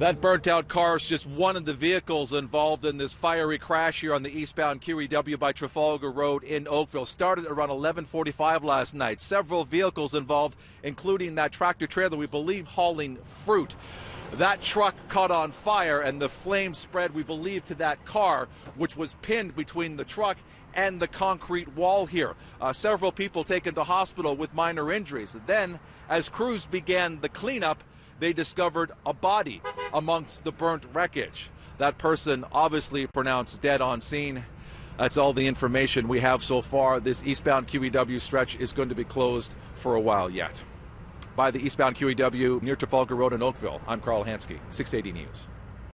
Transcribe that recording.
That burnt out car is just one of the vehicles involved in this fiery crash here on the eastbound QEW by Trafalgar Road in Oakville. Started around 11:45 last night. Several vehicles involved, including that tractor trailer we believe hauling fruit. That truck caught on fire and the flames spread, we believe, to that car, which was pinned between the truck and the concrete wall here. Uh, several people taken to hospital with minor injuries. Then, as crews began the cleanup, they discovered a body amongst the burnt wreckage. That person obviously pronounced dead on scene. That's all the information we have so far. This eastbound QEW stretch is going to be closed for a while yet. By the eastbound QEW near Trafalgar Road in Oakville, I'm Carl Hanstke, 680 News.